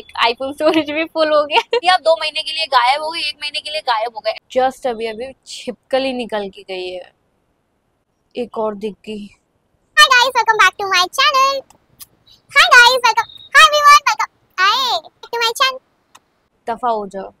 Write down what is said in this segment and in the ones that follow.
IPhone storage भी full हो गया। ये आप दो महीने के लिए गायब हो गए एक महीने के लिए गायब हो गए। जस्ट अभी अभी छिपकली निकल के गई है। एक और दिख गई। Hi guys welcome back to my channel hi guys welcome hi everyone welcome to my channel दफ़ा हो जाओ।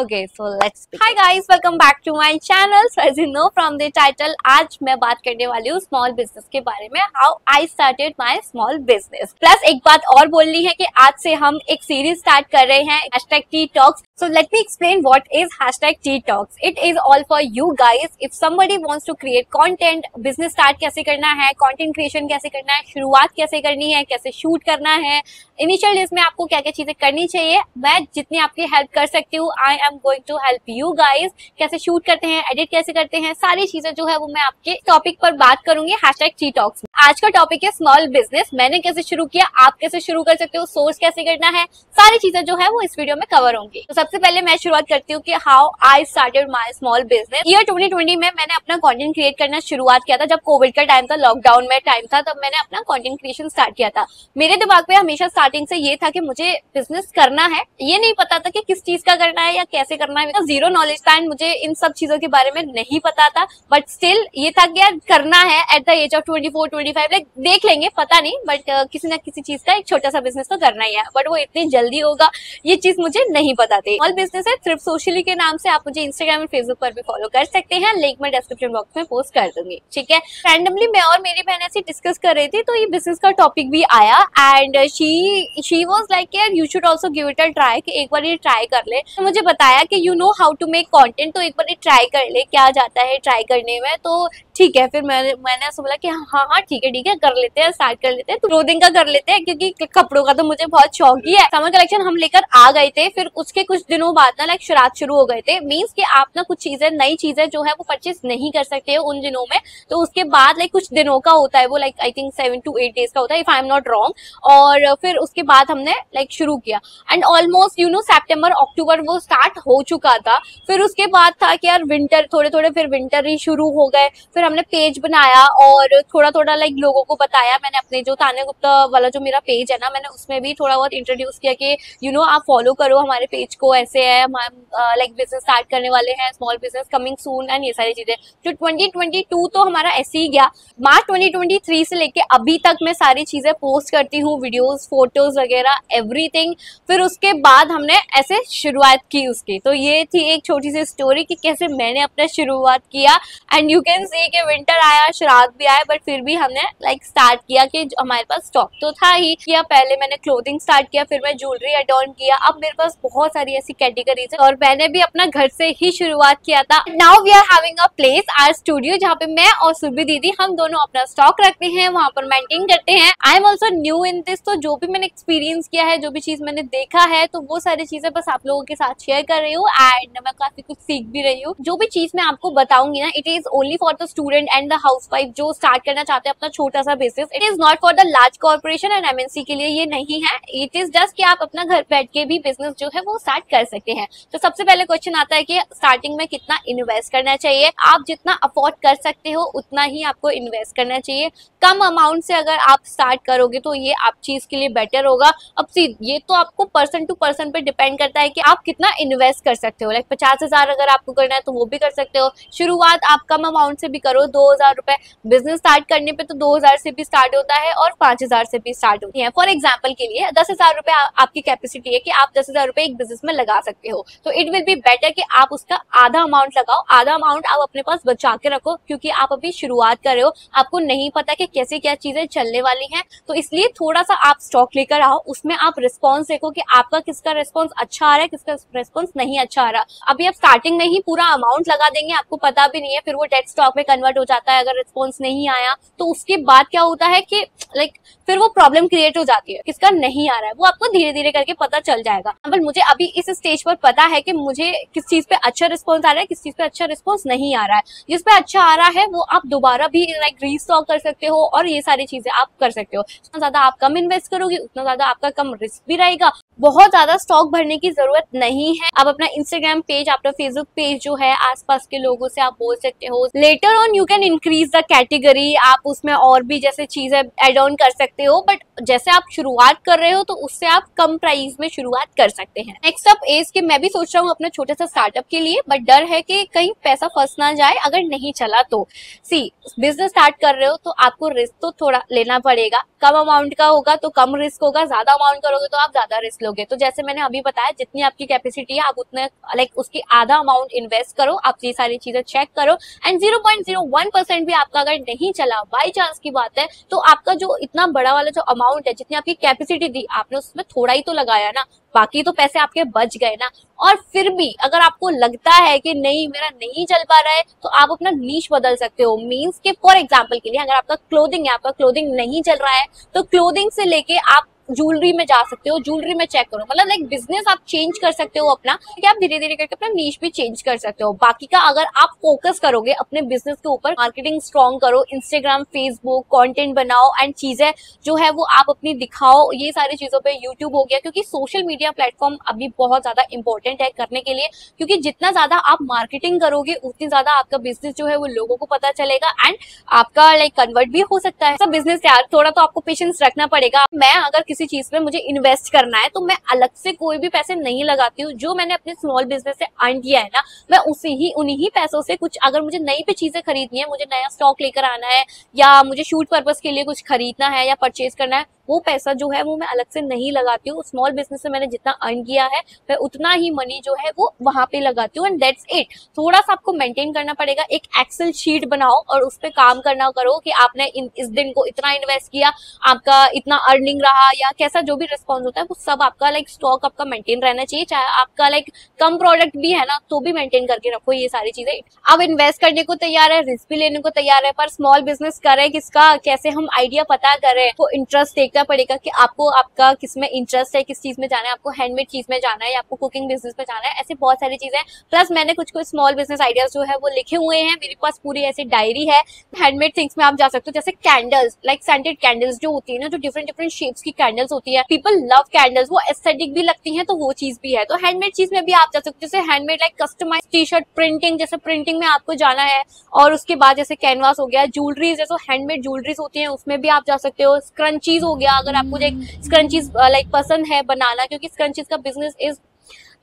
Okay so let's hi guys welcome back to my channel so as you know from the title आज मैं बात करने वाली हूँ small business के बारे में how I started my small business plus एक बात और बोलनी है कि आज से हम एक सीरीज़ स्टार्ट कर रहे हैं hashtag T talks so let me explain what is hashtag T talks it is all for you guys if somebody wants to create content business start कैसे करना है कंटेंट क्रिएशन कैसे करना है, शुरुआत कैसे करनी है, कैसे शूट करना है इनिशियल डेज़ में आपको क्या क्या चीज़ें करनी चाहिए, मैं जितनी आपकी हेल्प कर सकती हूँ I am going to help you guys कैसे शूट करते हैं एडिट कैसे करते हैं, सारी चीज़ें जो है वो मैं आपके टॉपिक पर बात करूँगी हैशटैग टी टॉक्स आज का टॉपिक है स्मॉल बिज़नेस मैंने कैसे शुरू किया, आप कैसे शुरू कर सकते हो सोर्स कैसे करना है, सारी चीज़ें जो है वो इस वीडियो में कवर होंगी। तो सबसे पहले मैं शुरुआत करती हूँ कि how I started my small business year 2020 में मैंने अपना कंटेंट क्रिएट करना शुरुआत किया था, जब कोविड का टाइम था लॉकडाउन में टाइम था, तब मैंने अपना कंटेंट क्रिएशन स्टार्ट किया था। मेरे दिमाग में हमेशा स्टार्टिंग से ये था कि मुझे बिज़नेस करना है। ये नहीं पता था कि किस चीज़ का करना है या कैसे करना है? ज़ीरो नॉलेज था एंड मुझे इन सब चीज़ों के बारे में नहीं पता था बट स्टिल ये था कि यार करना है at the age of twenty four twenty five like देख लेंगे पता नहीं बट uh, किसी ना किसी चीज़ का एक छोटा सा बिज़नेस तो करना ही है बट वो इतनी जल्दी होगा ये चीज़ मुझे नहीं पता थी। स्मॉल बिज़नेस है सिर्फ़ सोशली के नाम से आप मुझे इंस्टाग्राम और फेसबुक पर भी फॉलो कर सकते हैं लिंक मैं डिस्क्रिप्शन बॉक्स में पोस्ट कर दूँगी ठीक है? रैंडमली मैं और मेरी बहन ऐसे डिस्कस कर रही थी तो ये बिज़नेस का टॉपिक भी आया and she she was like यार you should also give it a try एक बार ये ट्राई कर ले। तो मुझे बताया कि you know how to make content तो एक बार ट्राई कर ले, क्या जाता है ट्राई करने में। तो ठीक है, फिर मैंने मैंने ऐसा बोला कि हाँ हाँ ठीक है ठीक है, कर लेते हैं स्टार्ट कर लेते हैं। तो क्लोथिंग का कर लेते हैं, क्योंकि कपड़ों का तो मुझे बहुत शौक ही है। समर कलेक्शन हम लेकर आ गए थे, फिर उसके कुछ दिनों बाद ना लाइक शुरुआत शुरू हो गए थे। मीन्स कि आप ना कुछ चीज़ें, नई चीज़ें जो है वो परचेज नहीं कर सकते हो उन दिनों में। तो उसके बाद लाइक कुछ दिनों का होता है वो like I think seven to eight days का होता है if I am not wrong और फिर उसके बाद हमने लाइक शुरू किया। And almost you know September October वो स्टार्ट हो चुका था। फिर उसके बाद था कि यार विंटर थोड़े थोड़े फिर विंटर ही शुरू हो गए। फिर हमने पेज बनाया और थोड़ा थोड़ा लाइक लोगों को बताया। मैंने अपने जो ताने गुप्ता वाला जो मेरा पेज है ना, मैंने उसमें भी थोड़ा बहुत इंट्रोड्यूस किया कि यू नो आप फॉलो करो, हमारे पेज को ऐसे है, हम लाइक बिज़नेस स्टार्ट करने वाले हैं small business coming soon and ये सारी चीज़ें। जो 2022 तो हमारा ऐसे ही गया। मार्च 2023 से लेके अभी तक मैं सारी चीज़ें पोस्ट करती हूँ वीडियोस फ़ोटोज़ वगैरह एवरीथिंग फिर उसके बाद हमने ऐसे शुरुआत की उसकी तो ये थी एक छोटी सी स्टोरी कि कैसे मैंने अपना शुरुआत किया। एंड यू कैन सी कि विंटर आया श्राद्ध भी आया बट फिर भी हमने लाइक like, स्टार्ट किया कि हमारे पास स्टॉक तो था ही। किया पहले मैंने क्लोथिंग स्टार्ट किया फिर मैं ज्वेलरी अडॉन किया। अब मेरे पास बहुत सारी ऐसी कैटेगरीज है और मैंने भी अपना घर से ही शुरुआत किया था। Now we are having a place our studio जहाँ पे मैं और सुबी दीदी हम दोनों अपना स्टॉक रखते हैं वहाँ पर मेंटेन करते हैं। I am also new in this तो जो भी मैंने एक्सपीरियंस किया है जो भी चीज़ मैंने देखा है तो वो सारी चीज़ें बस आप लोगों के साथ शेयर कर रही हूँ एंड मैं काफ़ी कुछ सीख भी रही हूँ। जो भी चीज़ मैं आपको बताऊँगी ना it is only for the student and the housewife जो स्टार्ट करना चाहते हैं अपना छोटा सा business it is not for the large corporation and MNC के लिए ये नहीं है। इट इज़ जस्ट कि आप अपना घर बैठ के भी बिज़नेस जो है वो स्टार्ट कर सकते हैं। तो सबसे पहले क्वेश्चन आता है कि स्टार्टिंग में कितना इन्वेस्ट करना चाहिए। आप जितना अफोर्ड कर सकते हो, उतना ही आपको इन्वेस्ट करना चाहिए। कम अमाउंट से अगर आप स्टार्ट करोगे तो ये आप चीज़ के लिए बेटर होगा। अब ये तो आपको पर्सन टू पर्सन पे डिपेंड करता है कि आप कितना इन्वेस्ट कर सकते हो। लाइक पचास हज़ार अगर आपको करना है तो वो भी कर सकते हो। शुरुआत आप कम अमाउंट से भी करो, दो हज़ार रुपए बिज़नेस स्टार्ट करने पे तो दो हज़ार से भी स्टार्ट होता है और पाँच हज़ार से भी स्टार्ट होती है। फॉर एग्ज़ाम्पल के लिए, दस हज़ार रुपए आपकी कैपेसिटी है कि आप दस हज़ार रुपए एक बिज़नेस में लगा सकते हो। तो इट विल बी बेटर कि आप उसका आधा अमाउंट लगाओ। आधा अमाउंट आप अपने पास बचा के रखो क्योंकि आप अभी शुरुआत कर रहे हो। आपको नहीं पता कि कैसे क्या चीज़ें चलने वाली हैं। तो इसलिए थोड़ा सा आप स्टॉक लेकर आओ। उसमें आप रिस्पॉन्स देखो कि आपका किसका रिस्पॉन्स अच्छा आ रहा है, किसका रिस्पॉन्स नहीं अच्छा आ रहा। अभी आप स्टार्टिंग में ही पूरा अमाउंट लगा देंगे, आपको पता भी नहीं है, फिर वो डेट स्टॉक में कन्वर्ट हो जाता है, अगर रिस्पॉन्स नहीं आया तो उसके बाद क्या होता है कि लाइक फिर वो प्रॉब्लम क्रिएट हो जाती है, किसका नहीं आ रहा है, वो आपको धीरे धीरे करके पता चल जाएगा। बट मुझे अभी इस स्टेज पर पता है कि मुझे किस चीज़ पे अच्छा रिस्पॉन्स आ रहा है, किस चीज़ पे अच्छा रिस्पॉन्स नहीं आ रहा है। जिस पे अच्छा आ रहा है, वो आप दोबारा भी लाइक रीस्टॉक कर सकते हो और ये सारी चीज़ें आप कर सकते हो। जितना ज़्यादा आप कम इन्वेस्ट करोगे, उतना ज़्यादा आपका कम रिस्क भी रहेगा। बहुत ज़्यादा स्टॉक भरने की ज़रूरत नहीं है। आप अपना इंस्टाग्राम पेज अपना फेसबुक पेज जो है, आसपास के लोगों से आप बोल सकते हो। Later on you can increase the category आप उसमें और भी जैसे चीज़ें एड ऑन कर सकते हो बट जैसे आप शुरुआत कर रहे हो तो उससे आप कम प्राइस में शुरुआत कर सकते हैं। नेक्स्ट अप एज के, मैं भी सोच रहा हूँ अपने छोटे से स्टार्टअप के लिए बट डर है कि कहीं पैसा फंस ना जाए, अगर नहीं चला तो। सी बिज़नेस स्टार्ट कर रहे हो तो आपको रिस्क तो थोड़ा लेना पड़ेगा। कम अमाउंट का होगा तो कम रिस्क होगा, ज़्यादा अमाउंट करोगे तो आप ज़्यादा रिस्क लोगे। तो जैसे मैंने अभी बताया, जितनी आपकी कैपेसिटी है, आप उतने लाइक उसकी आधा अमाउंट इन्वेस्ट करो, आप ये सारी चीज़ें चेक करो and zero point zero one percent भी आपका अगर नहीं चला बाई चांस की बात है तो आपका जो इतना बड़ा वाला जो अमाउंट है, जितनी आपकी कैपेसिटी दी आपने उसमें थोड़ा ही तो लगाया ना, बाकी तो पैसे आपके बच गए ना। और फिर भी अगर आपको लगता है कि नहीं, मेरा नहीं चल पा रहा है तो आप अपना नीच बदल सकते हो। मीन्स के फॉर एग्ज़ाम्पल के लिए, अगर आपका क्लोदिंग है, आपका क्लोदिंग नहीं चल रहा है तो क्लोदिंग से लेके आप ज्वेलरी में जा सकते हो ज्वेलरी में चेक करो। मतलब लाइक बिज़नेस आप चेंज कर सकते हो अपना, कि आप धीरे धीरे करके अपना नीच भी चेंज कर सकते हो। बाकी का अगर आप फोकस करोगे, अपने बिज़नेस के ऊपर मार्केटिंग स्ट्रॉन्ग करो इंस्टाग्राम फेसबुक कॉन्टेंट बनाओ एंड चीज़ें जो है वो आप अपनी दिखाओ, ये सारी चीज़ों पर यूट्यूब हो गया, क्योंकि सोशल मीडिया प्लेटफॉर्म अभी बहुत ज़्यादा इंपॉर्टेंट है करने के लिए, क्योंकि जितना ज़्यादा आप मार्केटिंग करोगे, उतनी ज़्यादा आपका बिज़नेस जो है वो लोगों को पता चलेगा एंड आपका लाइक कन्वर्ट भी हो सकता है। सब बिज़नेस यार, थोड़ा तो आपको पेशेंस रखना पड़ेगा। मैं अगर किसी चीज़ में मुझे इन्वेस्ट करना है तो मैं अलग से कोई भी पैसे नहीं लगाती हूँ। जो मैंने अपने स्मॉल बिज़नेस से अर्न किया है ना, मैं उसी ही, उन्हीं पैसों से कुछ, अगर मुझे नई पे चीज़ें खरीदनी है, मुझे नया स्टॉक लेकर आना है, या मुझे शूट पर्पज के लिए कुछ खरीदना है, या परचेज करना है वो पैसा जो है वो मैं अलग से नहीं लगाती हूँ। स्मॉल बिज़नेस से मैंने जितना अर्न किया है, मैं उतना ही मनी जो है वो वहाँ पे लगाती हूँ। एंड दैट्स इट थोड़ा सा आपको मेंटेन करना पड़ेगा। एक एक्सेल शीट बनाओ और उस पर काम करना करो कि आपने इस दिन को इतना इन्वेस्ट किया, आपका इतना अर्निंग रहा या कैसा जो भी रिस्पॉन्स होता है, वो सब आपका लाइक स्टॉक आपका मेंटेन रहना चाहिए। चाहे आपका लाइक कम प्रोडक्ट भी है ना तो भी मेंटेन करके रखो ये सारी चीज़ें। अब इन्वेस्ट करने को तैयार है रिस्क भी लेने को तैयार है, पर स्मॉल बिज़नेस करें किसका, कैसे हम आइडिया पता करें वो इंटरेस्ट देखता देखना पड़ेगा कि आपको आपका किसमें इंटरेस्ट है, किस चीज़ में जाना है, आपको हैंडमेड चीज़ में जाना है या आपको कुकिंग बिज़नेस में जाना है, ऐसी बहुत सारी चीज़ें प्लस मैंने कुछ कुछ स्मॉल बिज़नेस आइडियाज़ जो है वो लिखे हुए हैं। मेरे पास पूरी ऐसी डायरी है हैंडमेड थिंग्स में आप जा सकते हो, जैसे कैंडल्स लाइक सेंटेड कैंडल्स जो होती है ना, जो डिफरेंट डिफरेंट शेप्स की कैंडल्स होती है। पीपल लव कैंडल्स वो एस्थेटिक भी लगती है तो वो चीज़ भी है। तो हैंडमेड चीज़ में भी आप जा सकते हो, जैसे handmade like customise T shirt printing जैसे प्रिंटिंग में आपको जाना है, और उसके बाद जैसे कैनवास हो गया ज्वेलरीज जैसे हैंडमेड ज्वेलरीज होती है, उसमें भी आप जा सकते हो। स्क्रंचीज हो गया, अगर आपको एक स्क्रंचीज लाइक पसंद है बनाना, क्योंकि स्क्रंचीज का business is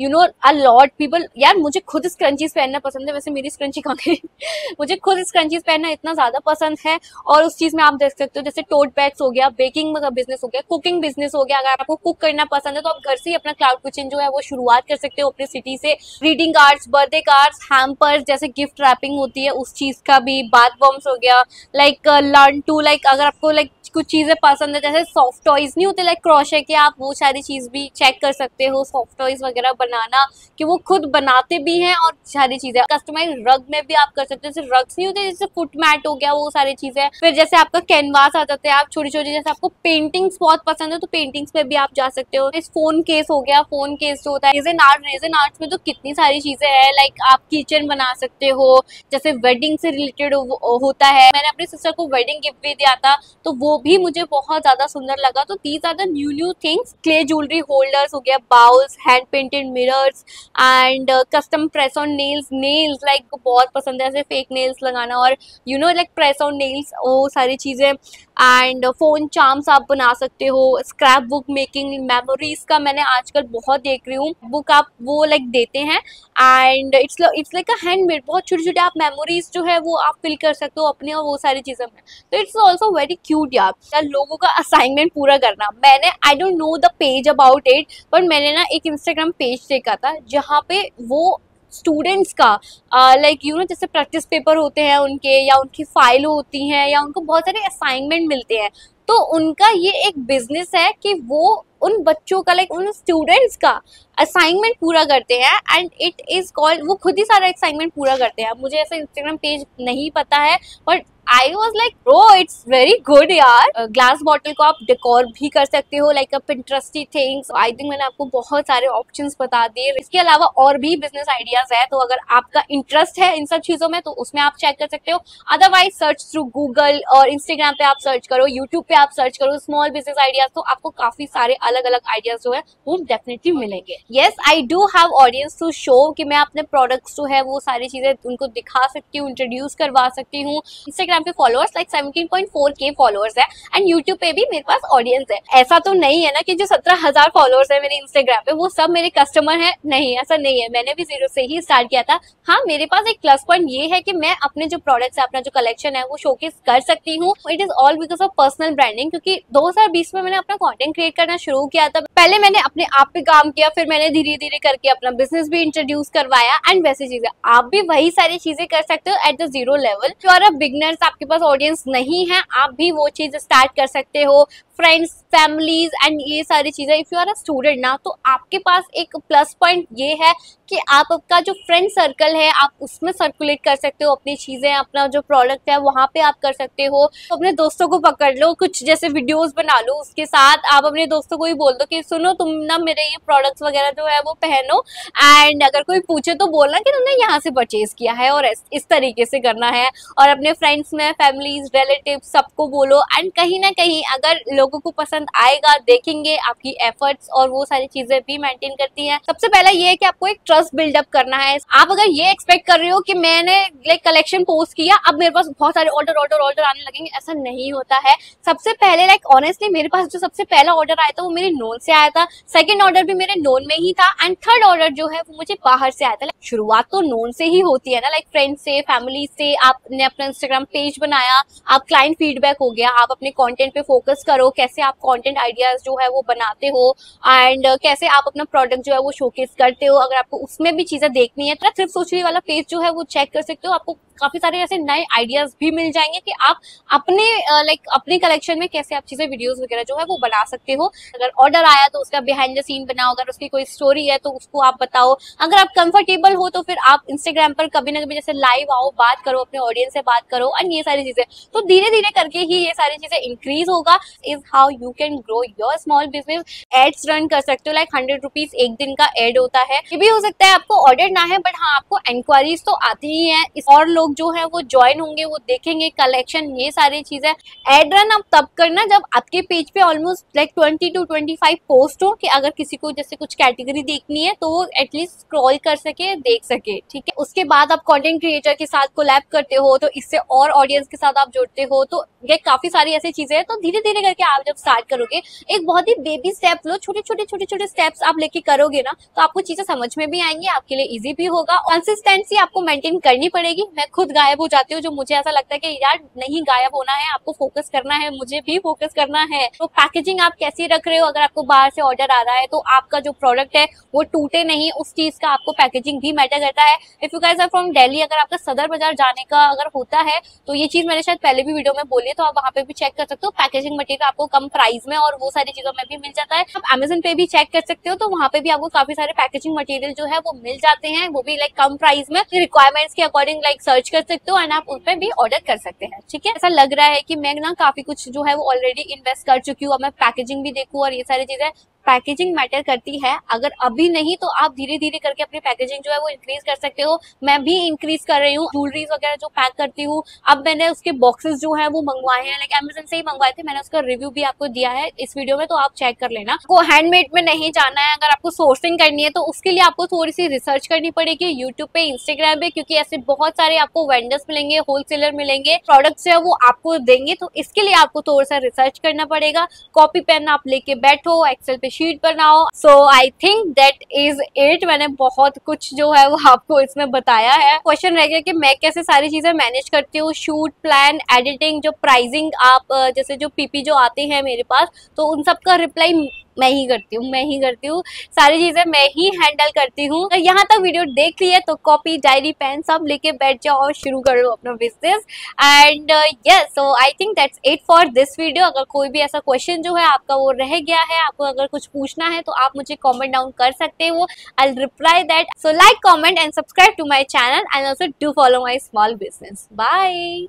you know a lot people यार मुझे खुद स्क्रंचीज पहनना पसंद है, वैसे मेरी स्क्रंची कहाँ गई? मुझे खुद स्क्रंचीज पहनना इतना ज़्यादा पसंद है, और उस चीज़ में आप देख सकते हो, जैसे टोट बैग्स हो गया बेकिंग का बिज़नेस हो गया कुकिंग बिज़नेस हो गया, अगर आपको कुक करना पसंद है तो आप घर से ही अपना क्लाउड किचन जो है, वो शुरुआत कर सकते हो अपनी सिटी से. Greeting cards birthday cards hampers जैसे गिफ्ट रैपिंग होती है, उस चीज़ का भी. बाथ बॉम्स हो गया लाइक लर्न टू लाइक अगर आपको लाइक कुछ चीज़ें पसंद है, जैसे सॉफ्ट टॉयज नहीं होते लाइक क्रॉशे के आप वो सारी चीज़ भी चेक कर सकते हो सॉफ्ट टॉयज वगैरह बनाना, कि वो खुद बनाते भी हैं और सारी चीज़ें। कस्टमाइज रग में भी आप कर सकते हो, जैसे रग्स नहीं होते, जैसे फुट मैट हो गया, वो सारी चीज़ें फिर जैसे आपका कैनवास आ जाते हैं, आप छोटी छोटी जैसे आपको पेंटिंग्स बहुत पसंद है तो पेंटिंग्स पे भी आप जा सकते हो। इस फ़ोन केस हो गया फ़ोन केस जो होता है रेजन आर्ट रेजन आर्ट में तो कितनी सारी चीज़ें हैं लाइक आप किचन बना सकते हो, जैसे वेडिंग से रिलेटेड होता है। मैंने अपनी सिस्टर को वेडिंग गिफ्ट भी दिया था तो वो भी मुझे बहुत ज़्यादा सुंदर लगा। तो these are the new new things clay jewellery holders हो गया bowls hand painted mirrors and custom press on nails nails like बहुत पसंद है ऐसे फेक नेल्स लगाना और you know like press on nails वो सारी चीज़ें एंड फ़ोन चार्म्स आप बना सकते हो स्क्रैप बुक मेकिंग मेमोरीज का मैंने आजकल बहुत देख रही हूँ। बुक आप वो लाइक देते हैं and it's it's like a handmade बहुत छोटे छोटे आप मेमोरीज जो है वो आप फिल कर सकते हो अपने और वो सारी चीज़ें में। तो इट्स ऑल्सो वेरी क्यूट यार लोगों का असाइनमेंट पूरा करना। मैंने I don't know the page about it but मैंने ना एक इंस्टाग्राम पेज देखा था, जहाँ पे वो स्टूडेंट्स का लाइक यू नो जैसे प्रैक्टिस पेपर होते हैं उनके या उनकी फ़ाइल होती हैं या उनको बहुत सारे असाइनमेंट मिलते हैं तो उनका ये एक बिज़नेस है कि वो उन बच्चों का लाइक उन स्टूडेंट्स का असाइनमेंट पूरा करते हैं एंड इट इज़ कॉल्ड वो खुद ही सारा असाइनमेंट पूरा करते हैं। मुझे ऐसा इंस्टाग्राम पेज नहीं पता है but I was like row it's very good यार। ग्लास बॉटल को आप डेकोर भी कर सकते हो like a interesting things I think मैंने आपको बहुत सारे ऑप्शन बता दिए। इसके अलावा और भी बिज़नेस आइडियाज़ है तो अगर आपका इंटरेस्ट है इन सब चीज़ों में तो उसमें आप चेक कर सकते हो। अदरवाइज़ सर्च थ्रू गूगल और इंस्टाग्राम पे आप सर्च करो यूट्यूब पे आप सर्च करो स्मॉल बिज़नेस आइडियाज़ तो आपको काफ़ी सारे अलग अलग आइडियाज़ जो है, वो डेफिनेटली मिलेंगे। Yes I do have audience to show कि मैं अपने प्रोडक्ट्स जो है, वो सारी चीज़ें उनको दिखा सकती हूँ इंट्रोड्यूस करवा सकती हूँ। इंस्टाग्राम इंस्टाग्राम पे followers like seventeen point four के फॉलोअर्स है एंड यूट्यूब पे भी मेरे पास ऑडियंस है। ऐसा तो नहीं है ना कि जो सत्रह हज़ार फॉलोअर्स है मेरे इंस्टाग्राम पे, वो सब मेरे कस्टमर है। नहीं, ऐसा नहीं है। मैंने भी ज़ीरो से ही स्टार्ट किया था। हाँ मेरे पास एक प्लस पॉइंट ये है कि मैं अपने जो प्रोडक्ट्स है, अपना जो कलेक्शन है, वो शोकेस कर सकती हूँ। It is all because of personal branding क्योंकि 2020 में मैंने अपना कंटेंट क्रिएट करना शुरू किया था। पहले मैंने अपने आप पे काम किया, फिर मैंने धीरे धीरे करके अपना बिज़नेस भी इंट्रोड्यूस करवाया एंड वैसी चीज़ें। आप भी वही सारी चीज़ें कर सकते हो एट द ज़ीरो लेवल जो आर बिगनर्स आपके पास ऑडियंस नहीं है, आप भी वो चीज़ स्टार्ट कर सकते हो। फ्रेंड्स फैमिलीज़ एंड ये सारी चीज़ें if you are a student ना तो आपके पास एक प्लस पॉइंट ये है कि आप आपका जो फ्रेंड सर्कल है, आप उसमें सर्कुलेट कर सकते हो अपनी चीज़ें, अपना जो प्रोडक्ट है, वहाँ पे आप कर सकते हो। तो अपने दोस्तों को पकड़ लो, कुछ जैसे वीडियोस बना लो, उसके साथ आप अपने दोस्तों को ही बोल दो कि, सुनो, तुम ना मेरे ये प्रोडक्ट्स वगैरह जो है वो पहनो एंड अगर कोई पूछे तो बोलना कि तुमने यहाँ से परचेज किया है और इस तरीके से करना है और अपने फ्रेंड्स में फैमिलीज़ रिलेटिव सबको बोलो। एंड कहीं ना कहीं अगर लोगों को पसंद आएगा, देखेंगे आपकी एफर्ट्स और वो सारी चीज़ें भी मेंटेन करती हैं। सबसे पहला ये है कि आपको एक ट्रस्ट बिल्डअप करना है। आप अगर ये एक्सपेक्ट कर रहे हो कि मैंने लाइक कलेक्शन पोस्ट किया, अब मेरे पास बहुत सारे ऑर्डर ऑर्डर ऑर्डर आने लगेंगे, ऐसा नहीं होता है। सबसे पहले लाइक ऑनेस्टली मेरे पास जो सबसे पहला ऑर्डर आया था, वो मेरे नोन से आया था। सेकेंड ऑर्डर भी मेरे नोन में ही था। एंड थर्ड ऑर्डर जो है, वो मुझे बाहर से आया था। शुरुआत तो नोन से ही होती है ना लाइक फ्रेंड से फैमिली से, आपने अपना इंस्टाग्राम पेज बनाया, आप क्लाइंट फीडबैक हो गया, आप अपने कॉन्टेंट पे फोकस करो, कैसे आप कंटेंट आइडियाज़ जो है वो बनाते हो एंड कैसे आप अपना प्रोडक्ट जो है वो शोकेस करते हो, अगर आपको उसमें भी चीज़ें देखनी है तो सिर्फ़ सोचने वाला पेज जो है वो चेक कर सकते हो, आपको काफ़ी सारे ऐसे नए आइडियाज़ भी मिल जाएँगे कि आप अपने लाइक अपने कलेक्शन में कैसे आप चीज़ें वीडियोस वगैरह जो है वो बना सकते हो। अगर ऑर्डर आया तो उसका बिहाइंड द सीन बनाओ, अगर उसकी कोई स्टोरी है तो उसको आप बताओ। अगर आप कंफर्टेबल हो तो फिर आप इंस्टाग्राम पर कभी ना कभी जैसे लाइव आओ, बात करो, अपने ऑडियंस से बात करो एंड ये सारी चीज़ें। तो धीरे धीरे करके ही ये सारी चीज़ें इंक्रीज होगा is how you can grow your small business ads run कर सकते हो लाइक हंड्रेड रुपीज़ एक दिन का एड होता है। ये भी हो सकता है आपको ऑर्डर ना है बट हाँ आपको इंक्वायरीज तो आती ही है। और लोग जो है, वो ज्वाइन होंगे, वो देखेंगे कलेक्शन ये सारी चीज़ें। एड रन आप तब करना जब आपके पेज पे almost like twenty two twenty five post हो कि अगर किसी को जैसे कुछ कैटेगरी देखनी है तो वो एटलीस्ट स्क्रॉल कर सके, देख सके, ठीक है? उसके बाद आप कंटेंट क्रिएटर के साथ कोलैब करते हो तो इससे और ऑडियंस के साथ आप जुड़ते हो तो ये काफ़ी सारी ऐसी चीज़ें हैं। तो धीरे धीरे करके आप जब स्टार्ट करोगे, एक बहुत ही बेबी स्टेप लो छोटे छोटे छोटे छोटे स्टेप्स आप लेके करोगे ना तो आपको चीज़ें समझ में भी आएँगी, आपके लिए इजी भी होगा। कंसिस्टेंसी आपको मेंटेन करनी पड़ेगी। मैं खुद गायब हो जाती हूँ, जो मुझे ऐसा लगता है कि यार नहीं गायब होना है, आपको फोकस करना है, मुझे भी फोकस करना है। तो पैकेजिंग आप कैसी रख रहे हो? अगर आपको बाहर से ऑर्डर आ रहा है तो आपका जो प्रोडक्ट है, वो टूटे नहीं, उस चीज़ का आपको पैकेजिंग भी मैटर करता है। If you guys are from Delhi अगर आपका सदर बाज़ार जाने का अगर होता है तो ये चीज़ मैंने शायद पहले भी वीडियो में बोली है तो आप वहाँ पे भी चेक कर सकते हो। पैकेजिंग मटेरियल आपको कम प्राइस में और वो सारी चीज़ों में भी मिल जाता है। आप अमेजन पे भी चेक कर सकते हो तो वहाँ पे भी आपको काफ़ी सारे पैकेजिंग मटेरियल जो है वो मिल जाते हैं, वो भी लाइक कम प्राइस में। रिक्वायरमेंट्स के अकॉर्डिंग लाइक सर्च कर सकते हो एंड आप उस पर भी ऑर्डर कर सकते हैं, ठीक है? ऐसा लग रहा है की मैं ना काफ़ी कुछ जो है वो ऑलरेडी इन्वेस्ट कर चुकी हूँ मैं पैकेजिंग भी देखूँ और ये सारी चीज़ें पैकेजिंग मैटर करती है। अगर अभी नहीं तो आप धीरे धीरे करके अपनी पैकेजिंग जो है वो इंक्रीज कर सकते हो। मैं भी इंक्रीज कर रही हूँ। ज्वेलरीज वगैरह जो पैक करती हूँ। अब मैंने उसके बॉक्सेस जो है वो मंगवाए हैं। लाइक अमेजन से ही मंगवाए थे। मैंने उसका रिव्यू भी आपको दिया है। इस वीडियो में तो आप चेक कर लेना। आपको हैंडमेड में नहीं जाना है। अगर आपको सोर्सिंग करनी है तो उसके लिए आपको थोड़ी सी रिसर्च करनी पड़ेगी यूट्यूब पे इंस्टाग्राम पे, क्योंकि ऐसे बहुत सारे आपको वेंडर्स मिलेंगे होलसेलर मिलेंगे। प्रोडक्ट्स है वो आपको देंगे तो इसके लिए आपको थोड़ा सा रिसर्च करना पड़ेगा। कॉपी पेन आप लेके बैठो एक्सेल पे शीट बनाओ so I think that is it मैंने बहुत कुछ जो है वो आपको इसमें बताया है। क्वेश्चन रह गया कि मैं कैसे सारी चीज़ें मैनेज करती हूँ। शूट प्लान एडिटिंग जो प्राइसिंग आप जैसे जो पीपी जो आते हैं मेरे पास तो उन सब का रिप्लाई मैं ही करती हूँ, मैं ही करती हूँ, सारी चीज़ें मैं ही हैंडल करती हूँ। अगर यहाँ तक वीडियो देख ली है तो कॉपी डायरी पेन सब लेके बैठ जाओ और शुरू कर लो अपना business and yes so I think that's it for this video अगर कोई भी ऐसा क्वेश्चन जो है, आपका वो रह गया है, आपको अगर कुछ पूछना है तो आप मुझे कॉमेंट डाउन कर सकते हो। I reply that so like comment and subscribe to my channel and also do follow my small business bye